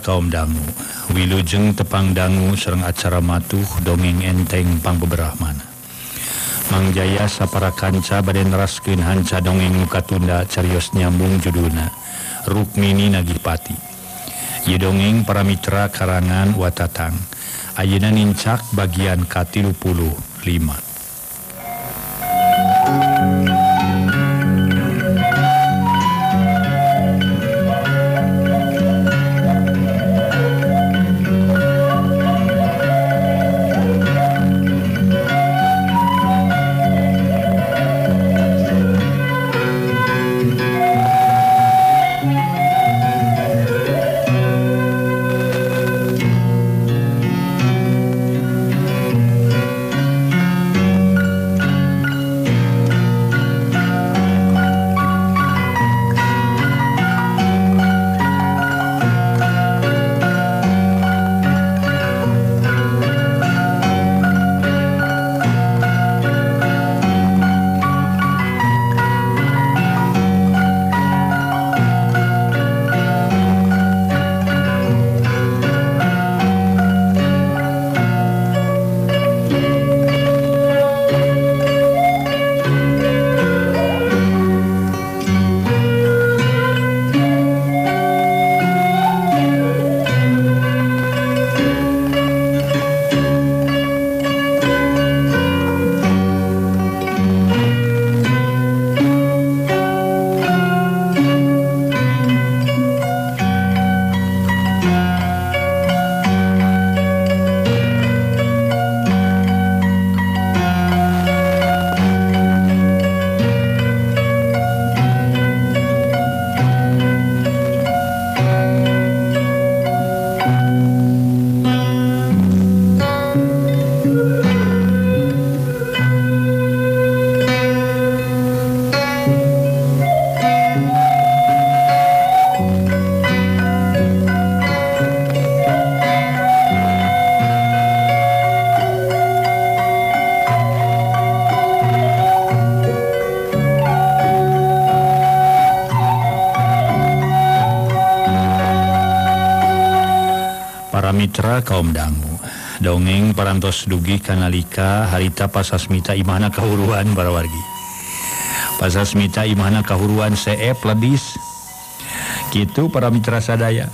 kaum dangu. Wilujeng tepang dangu serrang acara matuh dongeng enteng pangbeberahmana Mangjaya sapara kanca baden raskin hanca dongeng muka tunda carios nyambung juduna Rukmini Nagipati. Ye dongeng para mitra karangan watatang. Ayeuna nincak bagian K35 kaum dangu. Dongeng parantos dugi kanalika harita pasasmita Imana kahuruan barawargi. Pasasmita Imana kahuruan seep ledis gitu para mitra sadaya.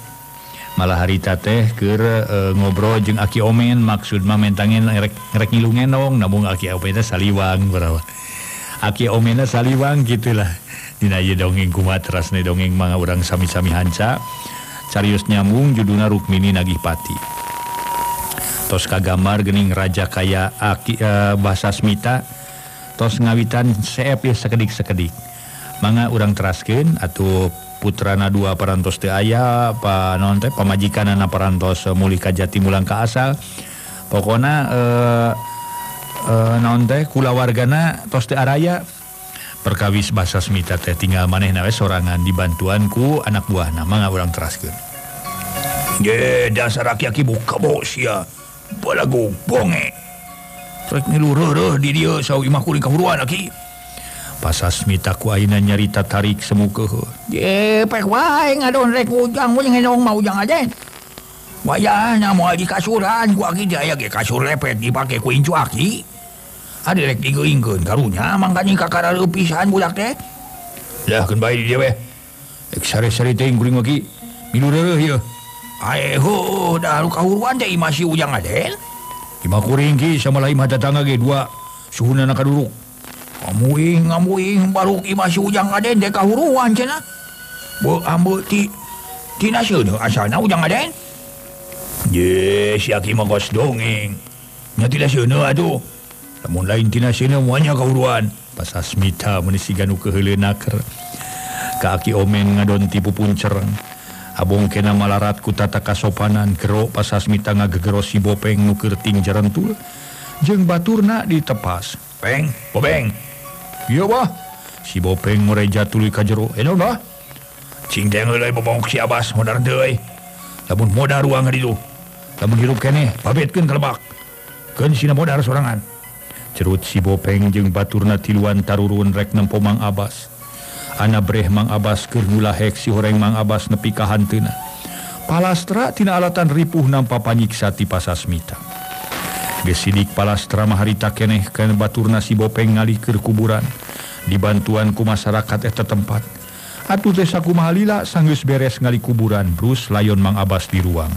Malah harita teh ke e, ngobrol jeung aki omen maksud mah mentangin rek, rek ngilungenong namun aki omen saliwang barawa. Aki omen saliwang gitulah. Dina ieu dongeng kumatrasne dongeng mangga urang sami-sami hanca. Carius nyambung juduna Rukmini Nagih Pati. Toska gambar Gening Raja kaya aki uh, bahasa Smita. Tos ngawitan CF sekedik sekedik. Manga urang terasken atau putrana dua parantos teh aya apa non teh pamajikan anak parantos mulika jati mulang ke asal. Pokoknya uh, uh, non teh kula wargana tos teh araya. Perkawis bahasa Smita teh tinggal maneh nawe sorangan dibantuanku anak buah nama orang terasken Ye dasar aki-aki buka bos ya Bala gobong eh. Trek ni di dia sawi imah kuring kahuruan lagi. Pasas mita ku aina nyarita tarik semuka. Ye, pek wae ngadon rek ujang mun ngenong mau ujang aja. Wayana mau di kasuran ku aki dia ge kasur lepet dipake ku incu aki. Ada rek digeingkeun karunya mangkanya kakara leupisan budak teh. Lah kan bae di dia weh Ek sare-sare teuing kuring aki. Minureureuh yeuh. Ayo dah kauruan teh masih ujang aden. Ima kuringki sama lain mata tangga ge dua suhuna nak duduk. ngamuing ngamuing baru ima si ujang aden teh kahuruan cenah. Bo ambo ti ti naseuna asalna ujang aden. Ye si aki mah kos dongeng. Nya ti naseuna aduh. Lamun lain ti naseuna ka kahuruan. Pas Asmita menisi ganu keheuleunaker. Ka aki omen ngadon tipu puncerang. Abongke malarat ku tata kasopanan kero pasasmita ngagegero si bopeng nukerting jarantul jeung baturna ditepas. Peng bobeng iya wah si bopeng mereja jatuli ka jero. Eno bah. Cing deng euy bobong si abas modar deui eh. lamun modar ruang didu lamun hirup kene babetkeun kelebak keun sina modar sorangan. Cerut si bopeng jeung baturna tiluan tarurun rek nempomang abas. Anabreh Mang Abbas Kergulahek si horeng Mang Abbas nepi kahantuna. Palastra tina alatan ripuh nampa panyiksa ti pasasmita. Gesidik palastra maharita keneh kana baturna si Bopeng ngalikeur kuburan. Dibantuan ku masyarakat eta tempat. Atuh teh sakumaha lila sanggeus beres ngali kuburan Bruce layon Mang Abbas di ruang.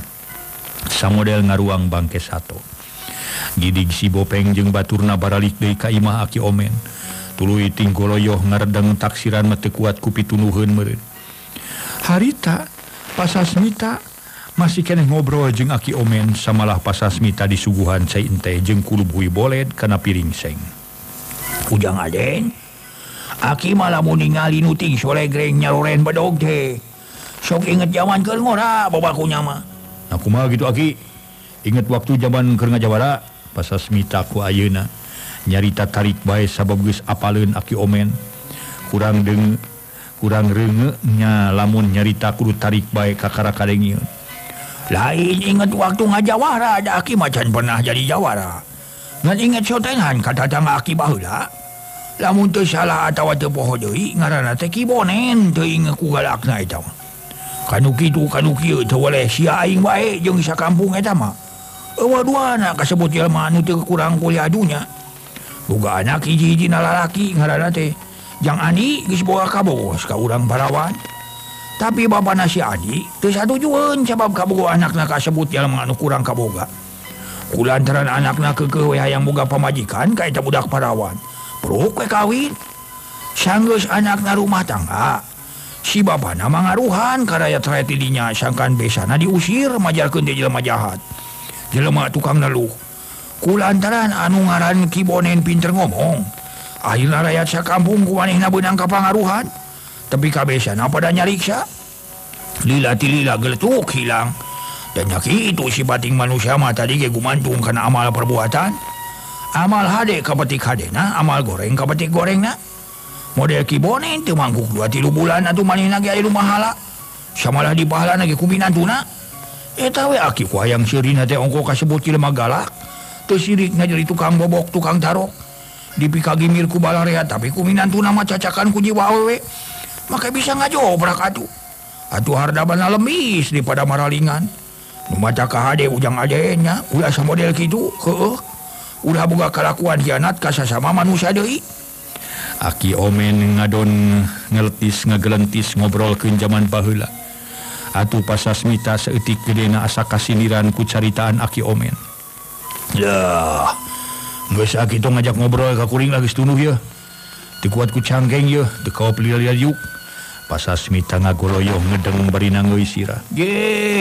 Samodel ngaruang bangke sato. Gidig si Bopeng jeung baturna baralik deui ka imah Aki Omen. putinggoloyo ngardeng taksiran mete kuat kupi tunuhun meureun. Harita pasasmita masih kene ngobrol jeung aki omen samalah pasasmita di suguhan sainte jeung kulubhui boled kana piring seng. Ujang aden aki malah mau ningali nuting sore greng nyaruren bedog teh. Sok inget zaman keur ngora babaku nyama. Aku mah gitu aki? Inget waktu zaman keur ngajawara pasasmita ku ayeuna. nyarita tarik bae sabab geus apaleun aki omen. Kurang deng kurang rengenya lamun nyarita kudu tarik bae kakara kadengieun lain inget waktu ngajawara ada aki macan pernah jadi jawara. Ngan inget sotengan kata tangga aki baheula lamun teu salah atawa teu poho deui ngaranna teh kibonen teu inget ku galakna eta mah. Kanu kitu kanu kieu teu waleh sia aing bae jeung sakampung eta mah. Eueuh duana kasebut jelema anu teu kurang kuliah dunya. boga anak hiji-hiji nalalaki ngarana teh Jang Andi geus boga kabos ka urang Parawan. Tapi bapak nasi Adi teu satujueun sabab kaboga anakna kasebut jalma anu kurang kaboga. Kulantaran anakna keukeuh we hayang boga pamajikan ka eta budak Parawan. Peruk we kawin. Sanggeus anakna rumah tangga. Si bapana mangaruhan ka rakyat rakyat didinya sangkan besana diusir majarkeun ti jelema jahat. Jelema tukang naluh. kulantaran anu ngaran Kibonen pinter ngomong. Akhirnya rakyat sa kampung kumanehna benang kapangaruhan. Tapi kabesana pada nyariksa. Lila tilila geletuk hilang. Dan nyaki itu si bating manusia mah tadi ge gumantung kana amal perbuatan. Amal hade kapetik hadena amal goreng kapetik gorengna. Model kibonen teu mangkuk dua tilu bulan atuh manehna ge aya mahala samalah di pahala ge ku binantuna eta we aki ku hayang sirina teh ongko kasebut jelema galak. sirik jadi tukang bobok tukang tarok dipikagimir kubalarea tapi ku minantu nama cacakan ku jiwa awewe maka bisa ngajobrak atuh. Atuh hardabana lemis di pada maralingan membaca kahade ujang adenya ulah sama model kitu heeh. Ulah boga kalakuan hianat ka sasama manusia deui. Aki omen ngadon ngeletis ngegelentis ngobrol zaman bahula. Atuh pasasmita seetik gedena asa kasiniran ku caritaan Aki omen. ya. Sakit ngajak ngobrol Kuring lagi tun yuk. Cangkeng pasmita ngagoloyoh ngedeng beri nanggo sira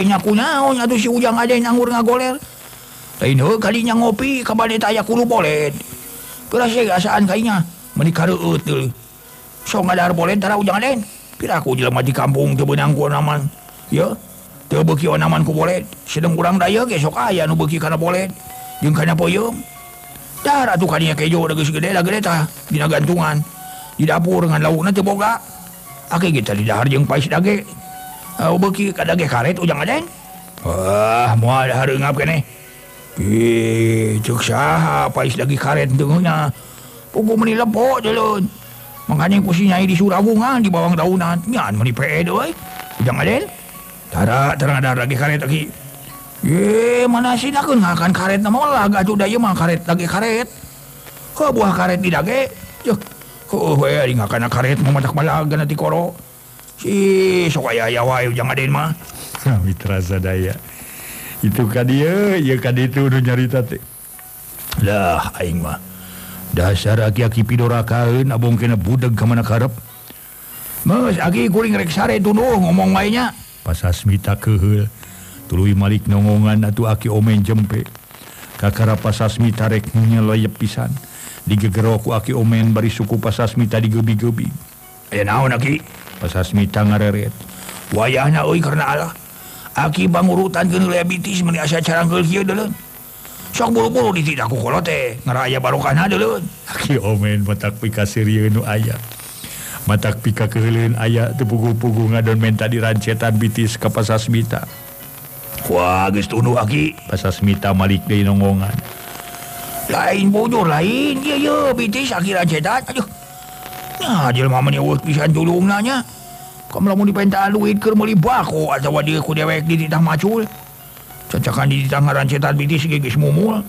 nyaku naon atuh si ujang aja nganggur ngagoler. Lain kalinya ngopi kabar taya kulu bolet keras gasaan kayaknya menikah utul so ngadar bolet tara ujang aden. Kira aku jelema di kampung teu beunang ku naman ya. Teu beuki onaman ku boled. sedang kurang daya ge sok aya nu beuki kana boled. Jeng kana poyong. Dah atuh kaninya kejo udah geus gede lah gede tah. Dina gantungan. Di dapur ngan laukna teu boga. Ake kita di dahar jeung pais dage. Ah, uh, beki ka dage karet ujang adeng. Wah, moal dahar ngap kene. Ih, cek saha pais dage karet teunya. Pugu meni lepo deulun. Mangkanya kusi nyai di surabungan di bawang daunan. Nyan meni pede euy. Eh. Ujang adeng. Tara, tara ada dage karet aki. Ye, mana sih nak ngakan karet nama lah gak tuh daya mah karet lagi karet. Kau buah karet di dage, yuk. Kau oh, weh di ngakan karet mau matak malah nanti koro. Si sok aya aya wae ujang ada mah. Mitra sadaya. Itu kadia, ya kadia itu udah nyarita teh. Lah aing mah. Dasar aki-aki pidorakaeun abong kena budeg ka mana karep. Mas aki kuring rek sare tuduh ngomong mainnya. Pas asmita keheul. Tuluy malik nongongan atuh aki omen jempe kakara pasasmita rek nyeloyep pisan digegero ku aki omen bari suku pasasmita digebi-gebi Aya naon aki? pasasmita ngareret Wayahna euy karena Allah. Aki bangurutan geun diabetes meuni asa carangkeul kieu deulun. Sok buru-buru ditidak ku kolot teh ngaraya barokahna deulun. aki omen matak pika sirieun nu aya matak pika keheuleun aya teu pugu-pugu ngadon menta dirancetan bitis ka pasasmita Wah gestunuh Aki. Pasas Mita Malik deui nonggongan lain bujur lain. Dia ya bitis aki cetat aduh. Nah jelma menyewut pisan tulungna nanya Kamu lamun dipenta duit keur meuli bako atawa dia ku dewek di titah macul. Cacakan di titah ngaran cetat bitis geus mumul.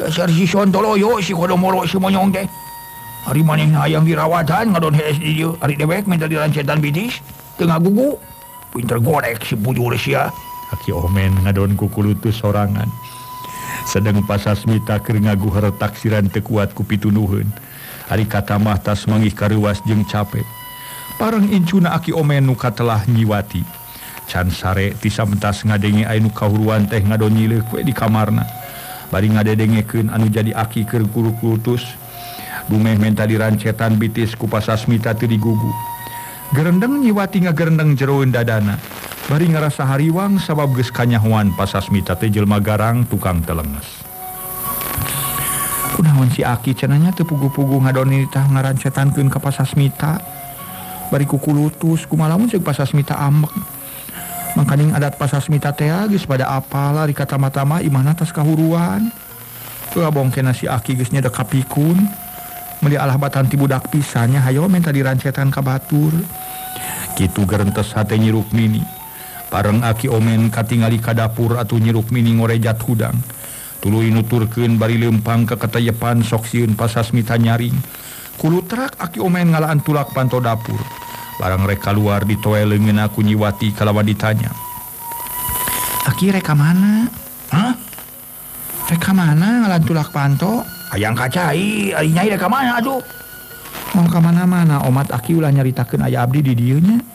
Dasar si sontoloyo si kodomoro si monyong teh. Hari maneh hayang dirawatan ngadon hes di dia. Hari dewek minta dirancetan bitis Tengah gugu. Pinter gorek si bujur sia aki omen ngadon kukulutu sorangan. Sedang pasasmita ke ngaguher taksiran tekuat kupitunuhun hari kata mahtas mangih karuas jeung capek. Parang incuna aki omen nuka telah nyiwati. Can sare tisamtas ngadenge ainu kahuruan teh ngadonyile kue di kamarna. Bari ngadedengekeun anu jadi aki keur kulutus. Bumeh menta dirancetan bitis ku pasasmita teu digugu. Gerendeng nyiwati ngagerendeng jeroeun dadana. bari ngerasa hariwang sabab geus kanyahuan pasasmita teh jelma garang tukang telenges. Kunaon si Aki cenanya teu pugu-pugu ngadoni tah ngarancetankeun ka pasasmita. Bari kukulutus kumalamun ceuk pasasmita ambek. Mangkaning adat pasasmita teh geus pada apalah di kata-matama imahna tas kahuruan. Teu bongkena si Aki geus nya kapikun. Meli alah batan ti budak pisannya hayo minta dirancetan ka batur. Kitu gerentes hate nyi Rukmini. Pareng aki omen katingali ka dapur atau nyiruk mining ngorejat hudang. Tuluy nuturkeun bari lempang ke katayepan sok sieun pasasmita nyaring. Kulu terak aki omen ngalaan tulak panto dapur. Barang reka luar ditoe leungeun aku nyiwati kalawa ditanya. Aki reka mana? Hah? Reka mana ngalaan tulak panto? Hayang kacai ari nyai reka mana aduh? Mau ka mana-mana omat aki ulah nyaritakeun aya abdi di dieu nya.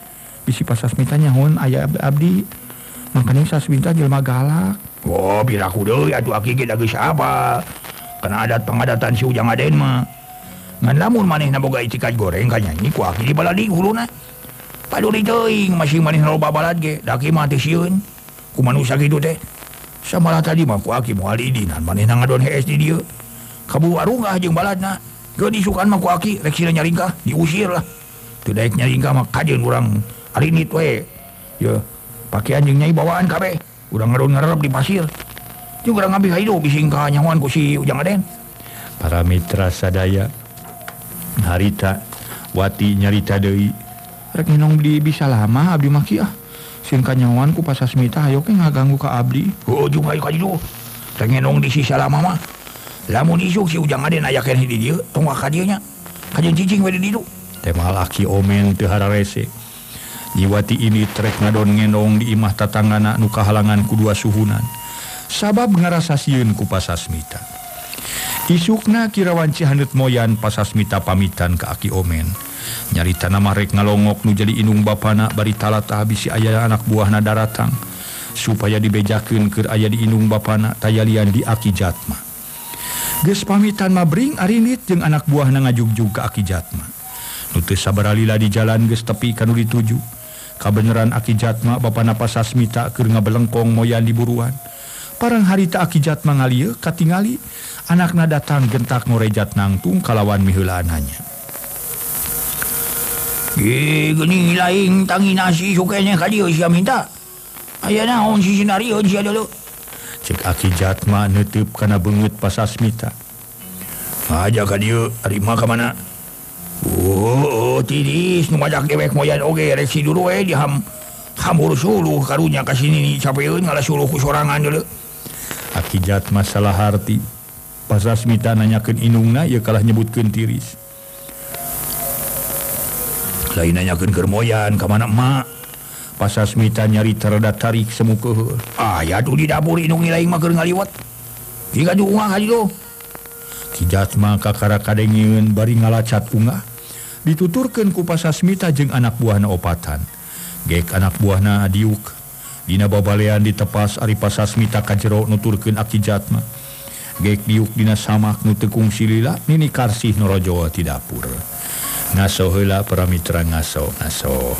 bisi pasasmita Hun aya Abdi makanya sasminta Jelma galak. Oh bila atuh ya tuh aki geus siapa? Karena adat pengadatan si ujang aden mah. Ngan lamun maneh boga itikat goreng ka nyanyi ku aki di baladi huluna. Paduri teuing masih maneh loba balad ge daki mati sieun ku manusia gitu teh. Samalah tadi mah ku aki moal idinan maneh ngadon hees di dieu. Kabu arungah jeung baladna. Geus disukan mah ku aki rek nyari nyaringkah, diusir lah teu daek nyaringkah mah kajeun urang. Rinit we Yo, pakai anjingnya bawaan kabeh. Udah ngerun-ngerep di pasir. Juga ngambil hidup bisingkah nyawan ku si Ujang Aden. Para mitra sadaya harita wati nyarita deui. Rek nginong di bisa lama abdi maki ah singka nyawan ku pas asmita ayo ke ngaganggu ka abdi. Oh juga ayo ka dieu rek minong di sisa lama mah. Lamun isuk si Ujang Aden aya keneh di dieu tong ka dieu nya kajeun cicing we di ditu. teh laki omen teu hararese. Iwati ini trek ngadon ngenong di imah tatanggana nu kahalangan ku dua suhunan. Sabab ngarasa siun ku pasasmita. Isukna kirawan cihanut moyan pasasmita pamitan ke aki omen. Nyarita nama rek ngalongok nu jadi inung bapana bari talata habisi ayah anak buahna daratang. Supaya dibejakin keur ayah di inung bapana tayalian di aki jatma. Ges pamitan mabring arinit jeung anak buahna ngajugjug ke aki jatma. Nutus sabaralila di jalan ges tepi kanu dituju. kabenaran akijatma bapana pasasmita keur ngabelengkong moyan di buruan. parang harita Aki Jatma ngalieu katingali. Anakna datang gentak ngorejat nangtung kalawan mihulaannya geuning lain tangi nasi sukanya dieu sia minta. Aya naon si senario sia dulu. Cek Aki Jatma neuteup kana beungeut pasasmita. Aja ari mah ka mana? Oh, tidis ngajak dewek moyan oge reksi dulu eh diham hamur suluh karunya ke sini nih capeun ngalah suluh kusorangan dulu. Akijat masalah harti. Pas Rasmita nanyakeun indungna ieu kalah nyebutkeun tiris. Lain nanyakeun keur moyan ka mana emak? Pas Rasmita nyari terda tarik semu keuheul. Ah, ya tuh di dapur indung lain mah keur ngaliwat. Jika diuang haji tuh. kijatma kakara kadengiun bari ngalacat unggah. Dituturkeun ku Pasasmita jeung anak buahna opatan gek anak buahna diuk Dina babalean ditepas ari Pasasmita ka jero nuturkeun Aki Jatma. gek diuk Dina samak nu tekung silila Nini karsih Noro ti dapur para mitra ngaso ngaso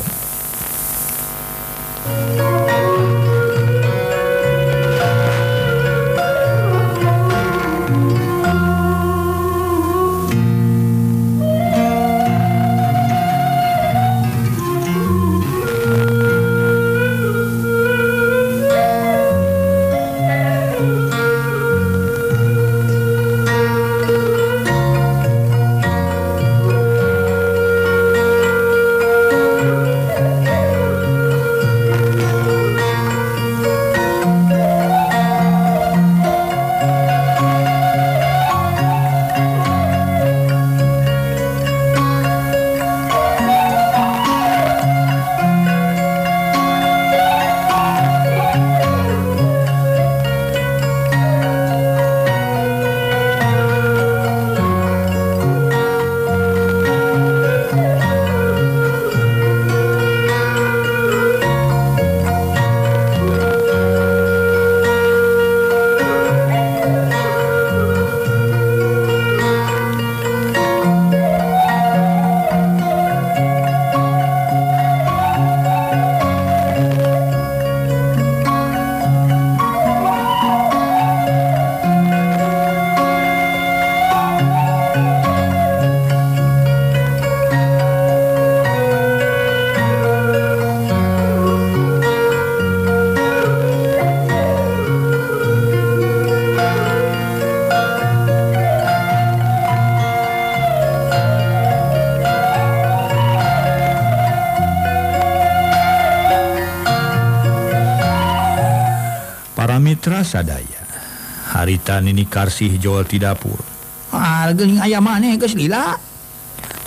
harita Nini Karsih Joel ti dapur Hargaing ah, ayam maneh keslila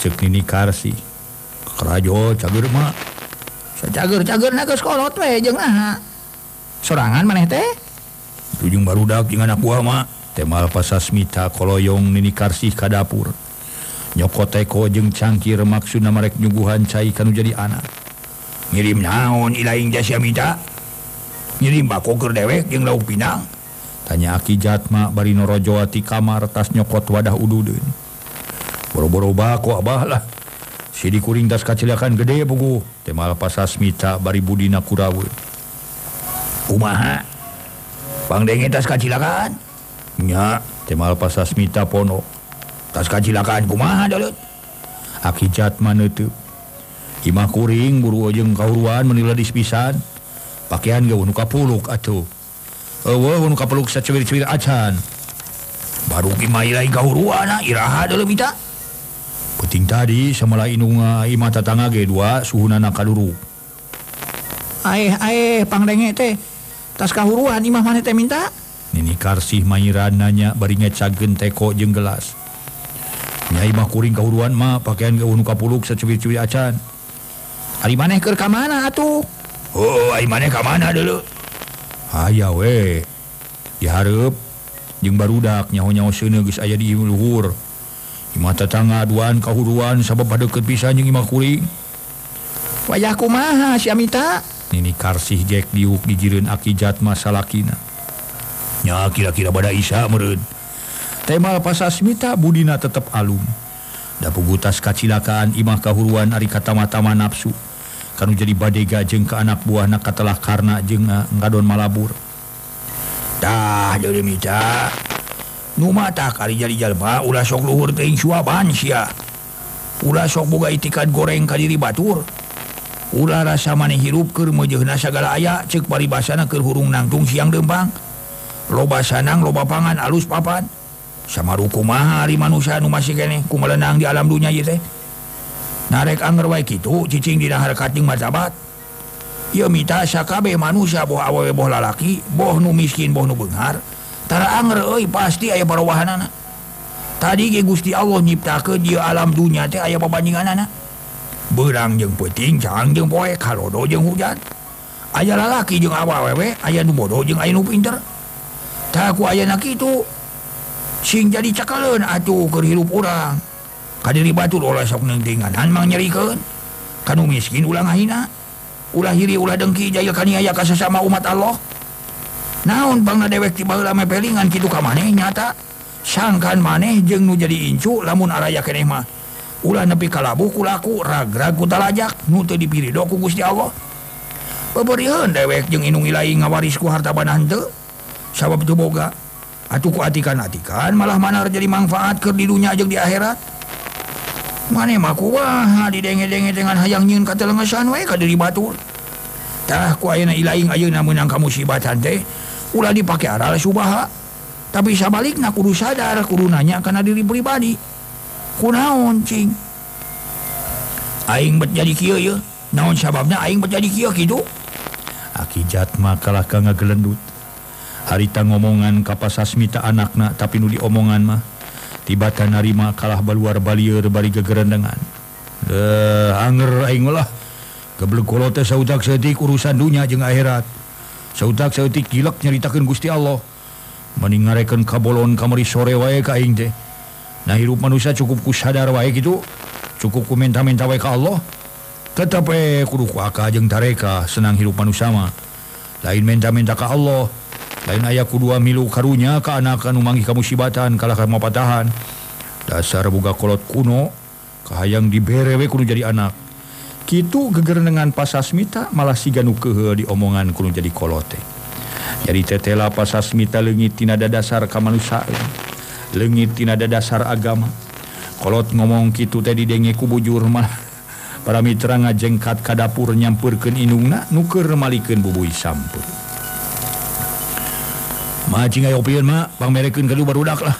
cek Nini Karsih. Kerajo cager mak cager cager na kolot we jeung naha sorangan maneh teh. Tujung barudak jeung anak buah mak temal pasasmita koloyong Nini Karsih ka dapur. Nyoko teko jeung cangkir maksudna marek nyuguhan cai kanu jadi anak. Ngirim naon ilaing jasya minta? Ngirim bako ker dewek jeung lauk pinang. tanya aki Jatma bari norojoati kamar tas nyokot wadah ududun boro-boro bako Abahlah si dikuring tas kacilakan gede buku temal pasasmita bari Budina Kurawu Umaha Bang denge tas kacilakan nya temal pasasmita pono. Tas kacilakan kumaha dolut aki Jatma nutup Imah kuring buru ojeng kauruan menila dispisan pakaian gaun kapuluk atuh. Oh, oh, oh, baru puting tadi samalah ge dua G2 Aeh kaluru. Pangdenge teh tas kahuruan Imah maneh teh minta? Nini Karsih Mairan nanya bari cagen teko jeung gelas. Nyai mah kuring kahuruan mah pakaian nu kapuluk sacubit-cubit acan. Ari maneh keur ka mana atuh? Oh, ai maneh ka mana dulu? aya we eh. Dihareup jeung barudak nyaho-nyaho geus aya di luhur. Di mata tangga duaan kahuruan sabab pada kepisan jeung imah kuring wayah kumaha si Amita? Nini karsih jek diuk Aki akijat salakina. nya kira-kira bada Isa meureun. Tema pasasmita budina tetap alum. Da pugutas kacilakaan imah kahuruan ari katamata nafsu. kanu jadi badega jeng ke anak buah na katalah karena jeng eh, ngadon malabur. Dah jadi mica nu mata kali jadi jalma ulah sok luhur teuing suaban sia. Ulah sok boga itikad goreng ka diri batur. Ulah rasa maneh hirup keur meujeuhna sagala aya ceuk paribasana keur hurung nangtung siang dempang loba sanang loba pangan alus papan. Sama ruku ari manusia nu masih kene kumalenang di alam dunia ieu teh. narek anger wa itu cicing di dahar kating macabat Ieu mita sakabe manusia boh awewe boh lalaki boh nu miskin boh nu benghar. Tara anger euy pasti aya parawahanana tadi ge Gusti Allah nyiptakeun dia alam dunia teh aya babandinganana berang jeung peuting cang jeung poe karodo jeung hujan. Aya lalaki jeung awewe aya nu bodoh jeung aya nu pinter. Tak ku aya nak itu sing jadi cakaleun atuh keur hirup urang. kadiri Batur oleh sok nyerikeun. Ka nu miskin ulah ngahina ulah hiri ulah dengki jaya kaniaya ka sesama umat Allah. Naon bangna dewek tiba lama pelingan kitu ka maneh? Nyata sangkan maneh jeung nu jadi incu lamun araya keneh mah. Ulah nepi ka labuh ku kulaku ragrag kutalajak nu teu dipiri ku Gusti Allah. Bebeurieun dewek jeung inung ilahi ngawarisku harta bana henteu sabab teu boga atuh ku atikan-atikan malah manar jadi manfaat keur di dunya jeung di akhirat. manemakuha didenge-denge dengan hayang nyin katelengesan wae ka batu tah ku ayeuna ilaing ayeuna meunang ka musibatan teh ulah dipake aral subaha. Tapi sabalikna kudu sadar kudu nanya kana diri pribadi. Kunaon cing? Aing bet jadi kieu ye. Naon sababna aing bet jadi kieu kitu? aki jatma kalah ka ngagelendut. Harita ngomongan ka pasasmita anakna tapi nu diomongan mah tibatan narima kalah baluar balieur bari gegerendengan. Deh, anger aing lah. Angerlah kebelkolote sautak sedik urusan dunya jeung akhirat. Sautak setik gilak nyaritakeun Gusti Allah. Meningareken kabolon kamari sore wae aing teh. Nah hirup manusia cukup ku sadar wae gitu cukup ku menta-menta wae ka Allah. Tetap eh kudu ku aka jeung tareka senang hirup manusia mah. Lain menta-menta ka Allah. lain aya kudu milu karunya keanakan umangi kamu sibatan kalah kamu patahan. Dasar boga kolot kuno kahayang diberewe kudu jadi anak. Kitu geger dengan pasasmita malah siganu kehe diomongan kudu jadi kolote. Jadi tetela pasasmita leungit tina dasar kamanusiaan leungit tina dasar agama. Kolot ngomong kitu teh denge ku bujur mah para mitra ngajengkat ka dapur nyampurkeun inungna nuker malikeun bubuy sampur macing pangmerekeun kedua barudak lah.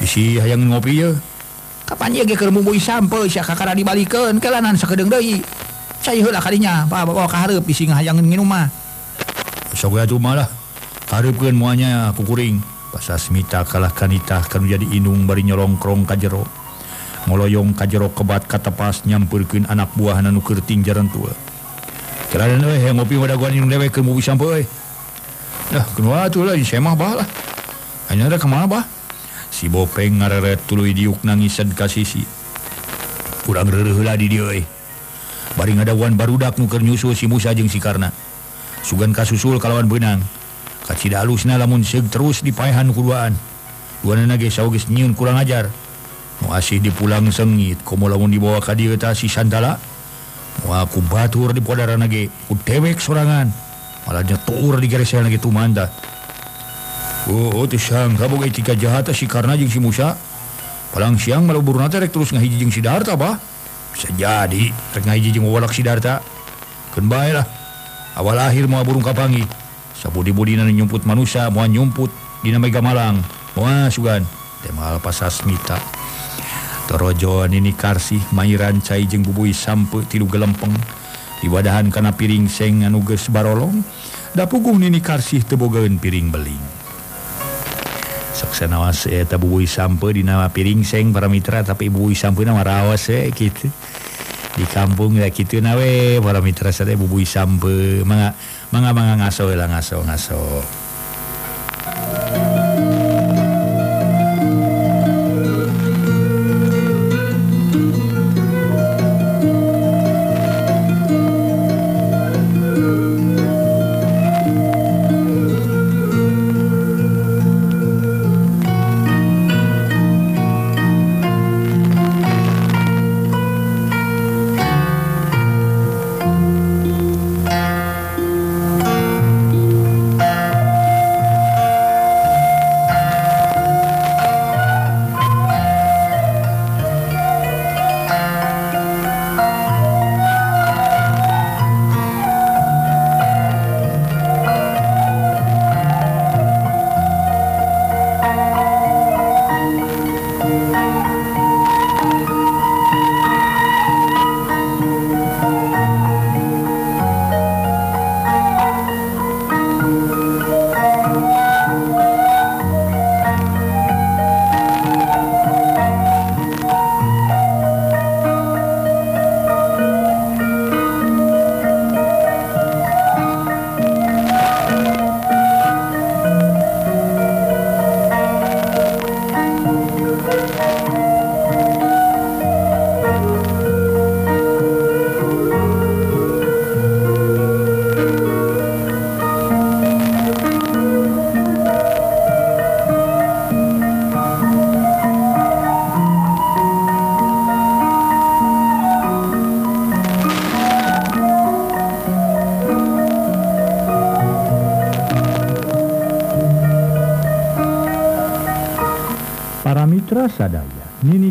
Isi hayang ngopi ya kapan ya ke bumbu sampel sih kakara dibalikan? Kelanan sekedeng deh saya lah kalinya pak bapak kaharep isi ngayang nginum rumah sok ya cuma lah. Harapkan muanya kukuring pasas smita kalah kanita kan jadi inung bari nyolongkrong kajero ngoloyong kajero kebat katepas nyampurkin anak buah nanu kerting jaran tua. Kelanan eh ngopi wadah inung dewe ke bumbu sampel eh. dah kedua mah bah balah hanya ada kemana bah? Si bopeng ngareret tulu diuk nangisan ka sisi kurang rereuhlah di dia eh. baring ada wan barudak nuker nyusul si Musa jeung si Karna. Sugan kasusul kalawan benang. Kacida halusna lamun seg terus di paehan kuduaan. Duanana ge saogis nyieun kurang ajar. Nu asih dipulang sengit komo lamun dibawa ka dieu si Santala. Wah, ku batur di podarana ge ku dewek sorangan. malahnya tur di geresan lagi tumanda oh, oh tisangka boga tika jahat si karena jeung si Musa. Palang siang meleburna teh rek terus ngahiji jeung si Darta bah bisa jadi rek ngahiji jeung walak si Darta. Keun bae lah awal akhir mau burung kapangi sabudi budina nyumput manusia mau nyumput dina mega malang mau sugan Temal mahal pasasmita. Torojoan ini karsih mairan cai jeung bubuy sampe tilu gelempeng diwadahan kana piring seng anuges Barolong da pugung nini karsih tebogaun piring beling. Saksanawas e, eta bubuy sampe di nama piring seng para mitra tapi bubuy sampe nama rawas eh gitu di kampung ya gitu nawe para mitra saya bubuy sampe manga manga manga ngaso e lah ngaso ngaso.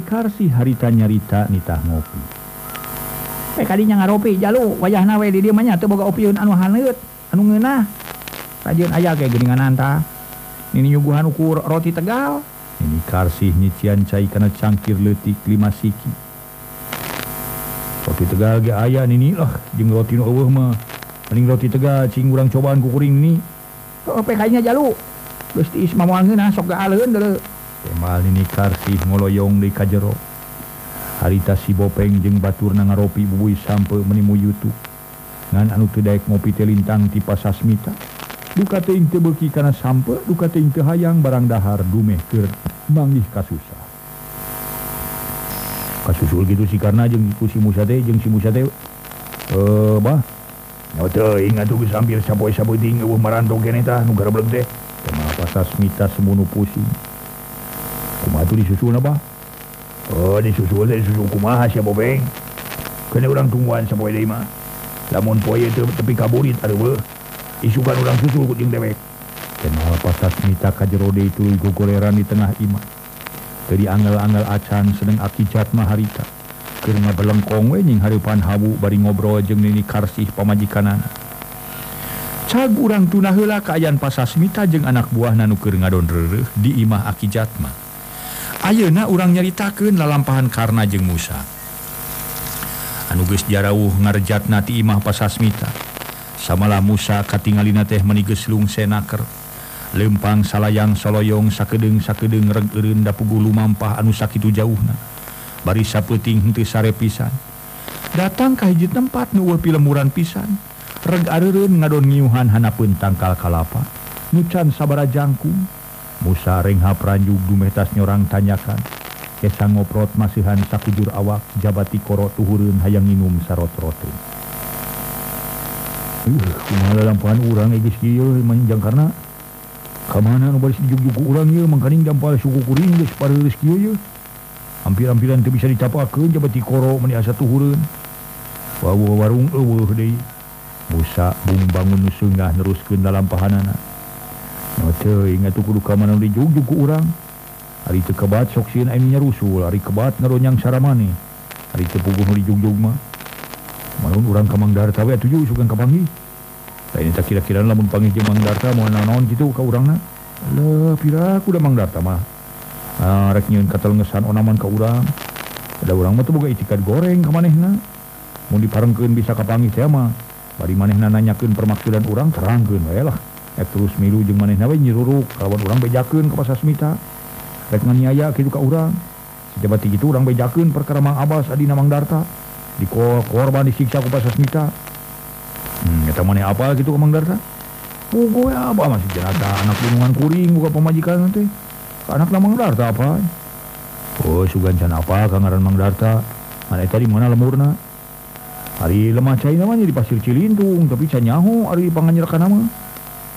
Karsi harita nyarita nitah ngopi. Eh kalinya ngaropi jalu. Wayah nawe di dia manya. Boga opiun anu haneut. Anu ngeunah. Rajin aya kayak geningan anta. Nini nyuguhan ukur roti tegal. Nini Karsi nyician cai kana cangkir letik lima siki. Roti tegal ge aya Nini lah. Jeung roti nu eueuh mah. Paling roti tegal cing urang cobaan kukuring ni. Oh kayaknya jalu. Geus tiis mamoal ngeunah. Sok gaaleun deuleu malini karsih ngoloyong di kajero. Harita si bopeng jeung batur na ngaropi bubui sampe menimu yutu. Ngan anu tedaik ngopi telintang ti pasasmita duka teing tebeki kana sampe duka teing tehayang barang dahar dumeh keur manggih kasusah. Kasusul gitu sih karena jeung ku si Musa teh jeung si Musa teh eh bah nyawa teuing atuh geus hampir sapoe-sapoe ting eueuh maranto kene tah nu gareblek teh. Kenapa sasmita semunu pusing. Kumaha tuh disusul apa? Oh disusul deh disusul kumaha siapa bobeng? Kena orang tungguan sampai dari mah. Lamun poye itu tepi kaburit ada be. Isukan orang susul kucing dewek. Kenal pasas mita kajerode itu gogoleran di tengah imah. Dari anggal-anggal acan sedang akicat maharita. Karena belengkong we nying haripan habu bari ngobrol jeng nini karsih pamajikanana. Cag urang tunah heula kaayaan pasasmita jeung anak buah nanu keur ngadon rereh di imah akijat mah. Ayeuna urang nyaritakeun lalampahan karena jeung Musa. Anuges jarawuh ngarejatna nati imah pasasmita samalah Musa katingalina teh meniges lungsenaker lempang salayang soloyong sakedeng sakedeng reg da puguh lumampah anu sakitu jauhna. Bari sapeuting henteu sare pisan. Datang ka hiji tempat nu eueuh pilemuran pisan. Reg areureun ngadon ngiuhan hanapun tangkal kalapa. Nucan sabara jangkung. musarengha Pranju dumetas nyorang tanyakan. Kesa ngoprot masihan sakujur awak jabati koro tuhurun hayang minum sarot-rotin uh, lampahan urang egis kieu manjang karena kamana nu baris dijug-jugu urang ieu mangkaning jampal suku kuring geus pareureus kieu ieu hampir-hampiran teu bisa dicapakeun jabati koro meni asa tuhurun. Wawu warung eueuh deui busa bung bangun sungah neruskeun dalam pahanana. kudu kamar dijuku orang. Hari itu kebat soksinya rusul. Hari kebat ngeronyang saramani. Hari teu puguh dijuju mah malun orang kamang darta we eh, tujuh sugan kapangi lain tak kira-kira lamun panggil jeung mang darta moal naon gitu ka urangna leuh pira aku da mang darta mah. Ah, rek nyeun katel ngesan onaman ka urang ada urang mah teu boga itikad goreng ka manehna mun diparengkeun bisa kapangi teh mah. Bari manehna nanyakeun permaksudan urang terangkeun we lah. Terus milu jeung manehna we nyiruruk kawan orang bejakeun ka pasasmita rek nganiaya kitu ka urang sejabat gitu orang bejakeun perkara Mang Abbas adina Mang Darta di korban disiksa ku pasasmita Hmm, mana apa gitu Mang Darta? Pugo ya apa masih jenazah anak lingkungan kuring buka pemajikan nanti. Anak Mang Darta apa? Oh, sugan can apa kangaran Mang Darta? Mana tadi mana lemurna? Hari lemah cai namanya di pasir Cilintung, tapi canyaho hari panganyerakan nama.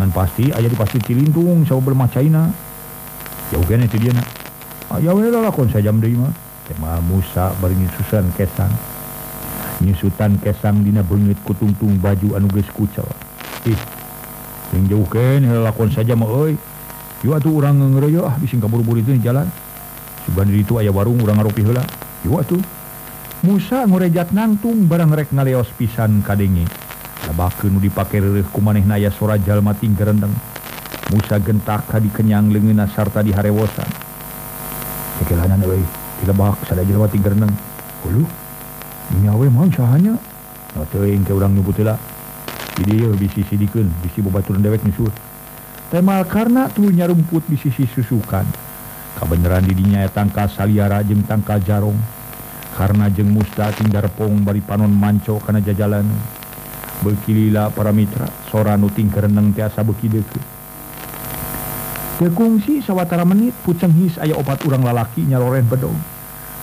Dan pasti aja dipasti cilindung sama belemah China. Ya oke itu dia nak. Aja lah kon saya jam deui mah. Tema Musa bari nyususan kesang. Nyusutan kesang dina bengit kutungtung baju anu geus kucel. Ih. Yang jauh lakon saja mah euy. Yo atuh urang ngeureuy ah bising kabur-bur itu jalan. Suban di itu aya warung urang ngaropi heula. Yo atuh. Musa ngorejat nantung barang rek ngaleos pisan ka. nu dipakai ku maneh naya sora jalma tinggerendeng Musa gentaka dikenyang lengena sarta di harewosan. Kekelanan euy di lebak sada jalma tinggerendeng hulu nyawe mah sahanya? Nah teu engke urang nyebut heula di dieu bisi sidikeun bisi babaturan dewek nyusut temal karena tuh nyarumput di sisi susukan kabeneran didinya tangka saliara jeung tangka jarong. Karena jeng musta tinggar pong bari panon manco kana jajalan. bekilila para Mitra sora nuting kereneng tiasa beki deke tekungsi sawatara menit pucenghis aya opat urang lalaki nyaloren Bedong.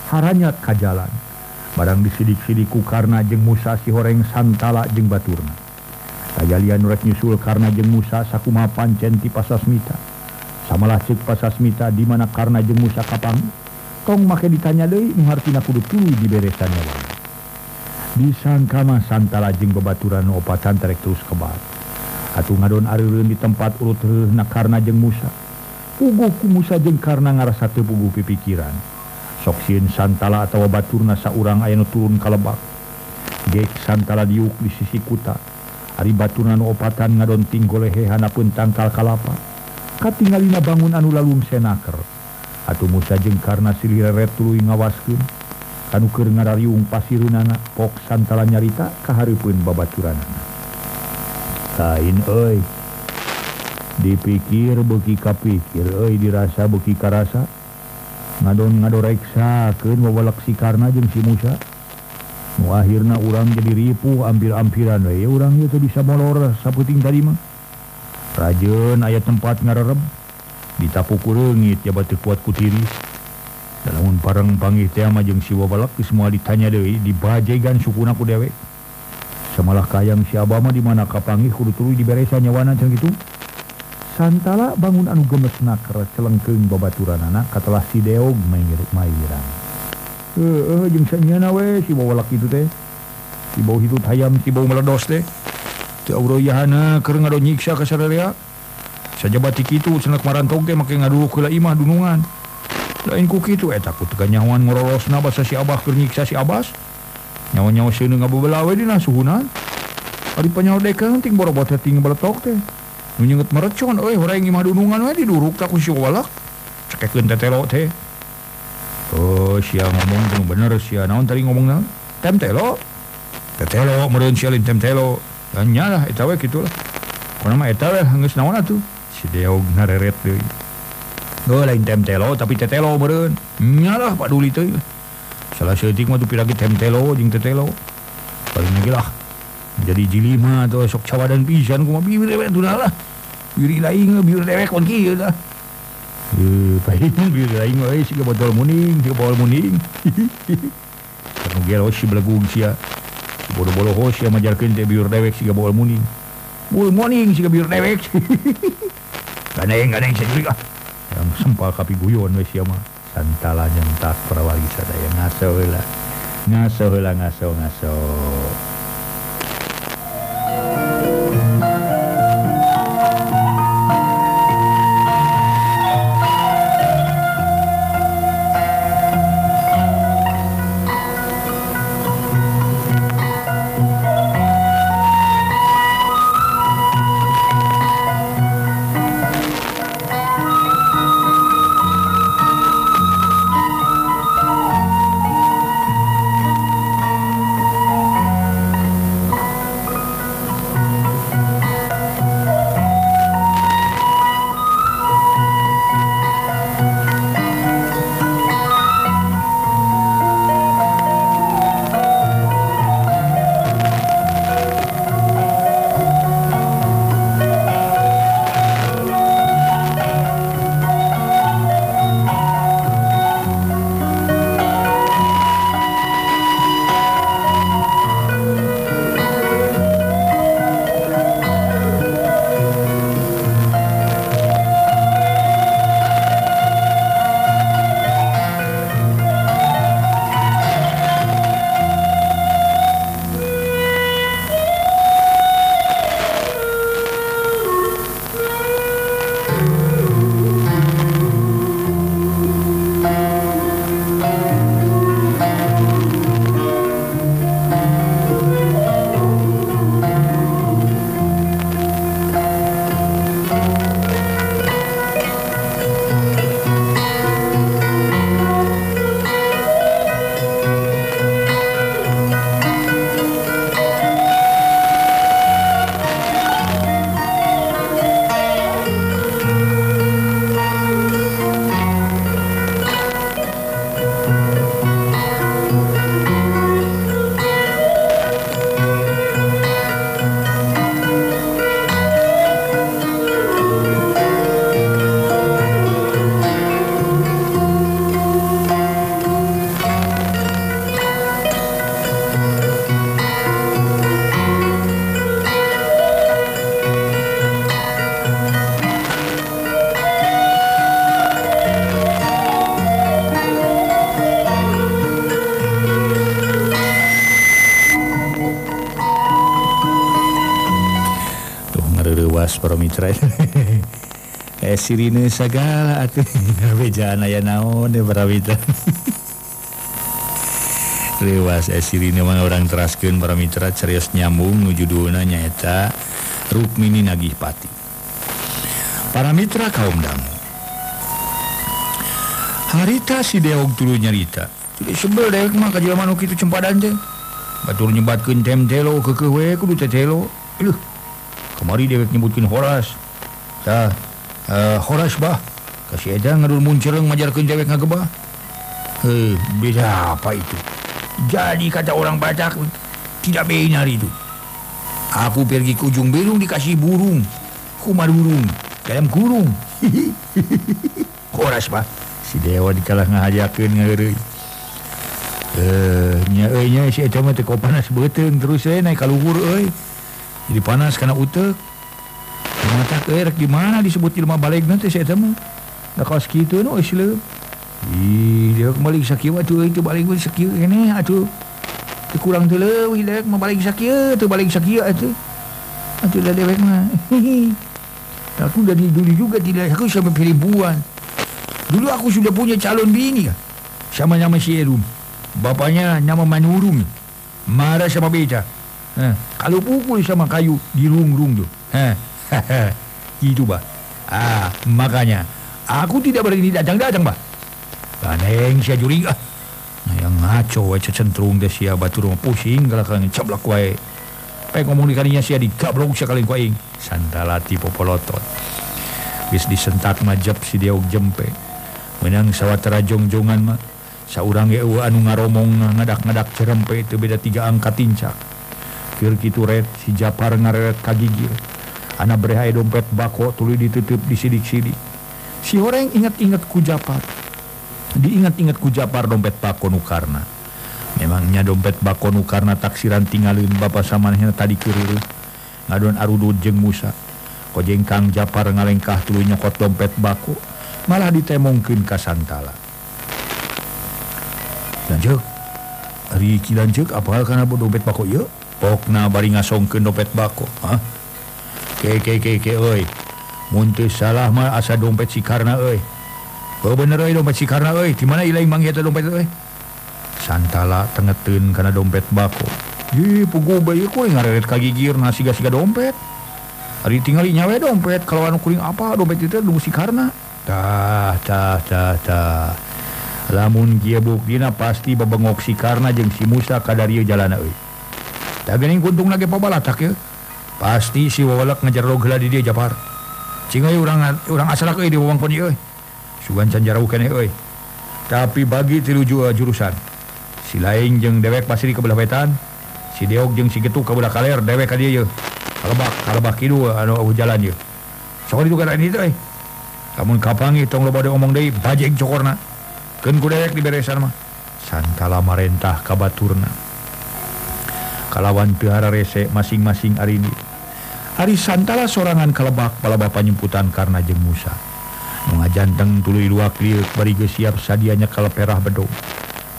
Haranyat ka jalan barang disidik-sidiku karena jeng Musa si horeng Santala jeng Baturna. Kayalian nurrek nyusul karena jeng Musa sakuma pancen ti pasasmita. Samalah cek pasasmita dimana karena jeng Musa Kapang? Tong make ditanya deui nu hartina kudu tuluy di beresannya disangkamah Santara Jing bebaturan opatan terek terus kebat. Atuh ngadon areureun di tempat urut karena jeng Musa. Puguh ku Musa jeng karena ngarasa teu puguh pipikiran. Soksin Santala atau baturna saurang ayanu turun kalebak. Gek Santala diuk di sisi kuta. Ari baturan opatan ngadon tinggolehe hanapun tangkal kalapa. Katingalina bangun anu lalung senaker. Atuh Musa jeng karena silireret tuluy ngawaskeun. Anuker ngarariung pasirunana pok santala nyarita kaharipun babaturan lain oi dipikir beki kapikir oi dirasa beki karasa. Ngadon ngadoreksa ke wawalak si karena jeng si Musa. Nu akhirna urang jadi ripuh ampir-ampiran we urang itu bisa molor saputing tadi mah. Rajeun ayat tempat ngarereb ditapu kurungit ya batu kuat kutiris namun bareng panggih temajeng siwa balap semua ditanya Dewi dibajegan sukunaku dewek samalah kayang siabama dimana kapanggih kudu-turu diberesa nyawanan gitu Santala bangun anu gemes naker celengkeung babaturan anak katalah si Deog mengirik mairan. Eh, eh, jeung sanyana we si bawalak itu teh. Si bau hitut hayam si bau meledos teh. Teu auroyahana keur ngado nyiksa ka sararea. Sajabat kitu cenah marantog teh make ngaduh keula imah dunungan. lain kuki itu eh takut kenyawan ngorolos na si Abah kernyiksa si Abbas nyawa-nyawa sini ngabubelawe di nasuhunan hari penyawa dekeng ting borobot ting beletok teh. Nunyengut merecon eh orang yang dunungan we diduruk tak si walak cekekin tetelo teh. Oh sia ngomong tuh bener sia naon tadi ngomong naon? Tem telo. Tetelo meren sialin tem telo. Dan nyalah etawe gitu lah karena mah etawe geus naon atuh? Si deog nareret deh lain temtelo tapi tetelo nyalah paduli salah temtelo tetelo palinglah jadi jilima atau sok cawadan pisan kumaha bibir dewek tuh lah bibir lain bibir dewek kon kieu dah pahitnya bibir lain euy siga botol muning siga botol muning kanu gelo si belagung sia Bolo-bolo hos sia majarkeun teh biur dewek siga botol muning botol muning siga biur dewek ganeng ganeng sendiri ah yang sempal kapi guyon we sia mah santala nyentak para wali sadaya ngaso heula. Ngaso heula ngaso ngaso para Mitra eh sirine segala atuh bejana aya naon ya para oh, Mitra Rewas eh sirine mah orang teraskeun para Mitra serius nyambung nuju judulna nyaeta Rukmini Nagih Pati Para Mitra kaum damu. Harita si Deog dulu nyarita. Jadi sebel Deog mah kajil manuk itu cempadan teh. Batur nyebatkeun tem telo ke kewe kudu teh telo. Aduh kamari dewek nyebutkin Horas ta, uh, eh, Horas bah. Kasih aja ngadul muncereng majarkan dewek ngagebah eh, beda apa itu? Jadi kata orang Batak tidak benar itu. Aku pergi ke ujung belung dikasih burung. Kumar burung. Dalam kurung. Horas bah. Si dewa dikalah ngahajakan ngeureuy Eh, nya euy nya si eta mah teu kopanas beuteung terus euy naik ka luhur euy. Jadi panas karena utek. Mata kerek di mana disebut ilmu balik nanti saya tahu. Dah kau sekitu no isle. Ih, dia kembali sakit waktu itu balik gue sakit ini atuh. Tu kurang tu le, wilek mau balik sakit tu balik sakit atuh. Atuh dah dewek mah. Aku dari dulu juga tidak aku sampai peribuan. Dulu aku sudah punya calon bini Sama nama si Erum. Bapaknya nama Manurung. Marah sama beta. eh. kalau pukul sama kayu dirungrung tuh eh. gitu bah ah makanya aku tidak berani datang-datang bah Baneng saya juring ah. Nah, yang ngaco eh, wae cecentrung deh sia batur pusing kalau kan ceblak wae. Pek ngomong di kaninya sia digablong sia kaleng kuaing. Santalati popolotot. Bis disentak majap si dia jempe. Menang sawatara jongjongan mah. Saurang ge anu ngaromong ngadak-ngadak cerempe itu beda tiga angka tincak. Kir red. Si Japar ngaret kagigir anak berhai dompet bako tuli ditutup di sidik-sidik si orang ingat-ingat ku Japar diingat-ingat ku Japar dompet bako nukarna memangnya dompet bako nukarna taksiran tinggalin bapak samanya tadi kiri ngadon arudud jeng Musa. Kojeng Kang Japar ngalengkah tulu nyokot dompet bako malah ditemongkeun ka Santala. Lanjut hari iki lanjut apa karena dompet bako? Yuk pokna bari ngasongkeun dompet bako teu salah mah asa dompet si Karna euy. Oh bener euy dompet si Karna euy. Di mana ilang mangi eta dompet euy? Santala tengeteun karena dompet bako. Ih pugu bayi kuy ngareret ka gigir nasi gasiga dompet. Hari tingali nyawe dompet kalau anu kuring apa dompet itu nunggu si karena tah tah tah tah lamun kia buktina pasti babengok si karena jeng si Musa kadarieu jalan euy. guntung lagi pabalatak ya. pasti si wawalak ngejar rogla di dia Japar. Cingai orang orang asalak euy di wawang pun euy eh. sugan can jarau kene euy tapi bagi tilu jua jurusan si lain jeung dewek pasti di kebelah wetan si deog jeung si getuk ke belah kaler dewek ka dieu kalebak kalebak kidu anu jalan ieu sok itu kana ini euy lamun kapangi tong loba de omong deui bajeng cokorna keun ku dewek diberesan mah. Santala marentah ka baturna kalawan pihara rese masing-masing hari ini. Ari Santala sorangan kalebak pala panyemputan karena jeng Musa. Mengajanteng tulu dua klir geus siap sadianya kalau perah bedo.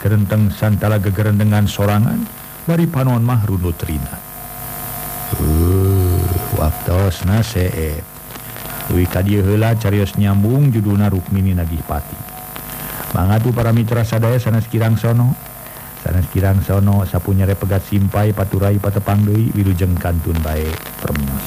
Kerenteng Santala gegeren dengan sorangan bari panon mah runut rina uh, waktos naseep Wi kadieu heula carios nyambung judulna Rukmini Nagih Pati. Mangatu para mitra sadaya sanes kirang sono. Sanes kirang sono sapunya repegat simpai paturai patepang deui wilujeng kantun bae permos.